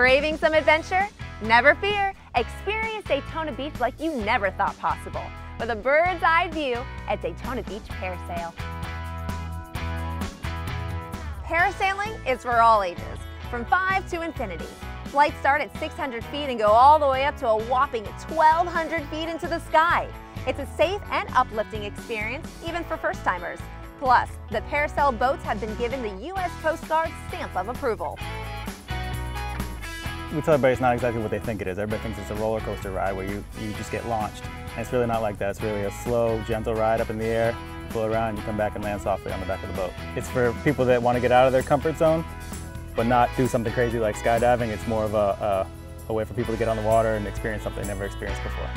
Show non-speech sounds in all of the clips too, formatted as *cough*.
Craving some adventure? Never fear, experience Daytona Beach like you never thought possible with a bird's eye view at Daytona Beach Parasail. Parasailing is for all ages, from 5 to infinity. Flights start at 600 feet and go all the way up to a whopping 1,200 feet into the sky. It's a safe and uplifting experience, even for first-timers. Plus, the Parasail boats have been given the U.S. Coast Guard stamp of approval. We tell everybody it's not exactly what they think it is. Everybody thinks it's a roller coaster ride where you, you just get launched. And it's really not like that. It's really a slow, gentle ride up in the air, pull around, you come back and land softly on the back of the boat. It's for people that want to get out of their comfort zone, but not do something crazy like skydiving. It's more of a, a, a way for people to get on the water and experience something they never experienced before.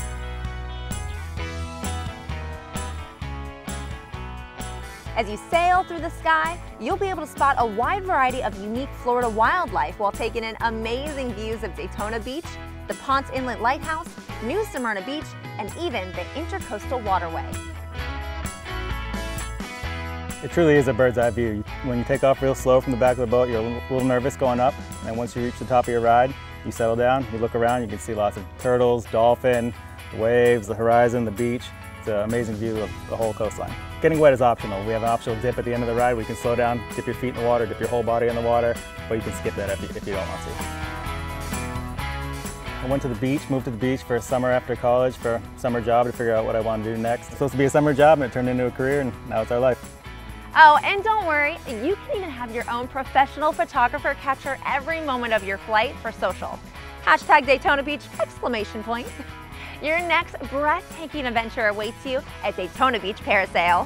As you sail through the sky, you'll be able to spot a wide variety of unique Florida wildlife while taking in amazing views of Daytona Beach, the Ponce Inlet Lighthouse, New Smyrna Beach, and even the Intercoastal Waterway. It truly is a bird's eye view. When you take off real slow from the back of the boat, you're a little nervous going up, and once you reach the top of your ride, you settle down, you look around, you can see lots of turtles, dolphin, waves, the horizon, the beach. It's an amazing view of the whole coastline. Getting wet is optional. We have an optional dip at the end of the ride We can slow down, dip your feet in the water, dip your whole body in the water, but you can skip that if you, if you don't want to. I went to the beach, moved to the beach for a summer after college for a summer job to figure out what I wanted to do next. It's supposed to be a summer job and it turned into a career and now it's our life. Oh, and don't worry, you can even have your own professional photographer capture every moment of your flight for social. Hashtag Daytona Beach exclamation point. *laughs* Your next breathtaking adventure awaits you at Daytona Beach Parasail.